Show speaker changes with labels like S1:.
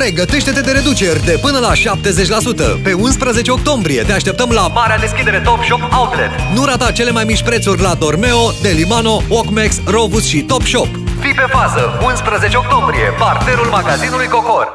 S1: Pregătește-te de reduceri de până la 70%. Pe 11 octombrie te așteptăm la Marea Deschidere Top Shop Outlet. Nu rata cele mai mici prețuri la Dormeo, Delimano, Walkmax, Rovus și Top Shop. Fii pe fază, 11 octombrie, parterul magazinului Cocor.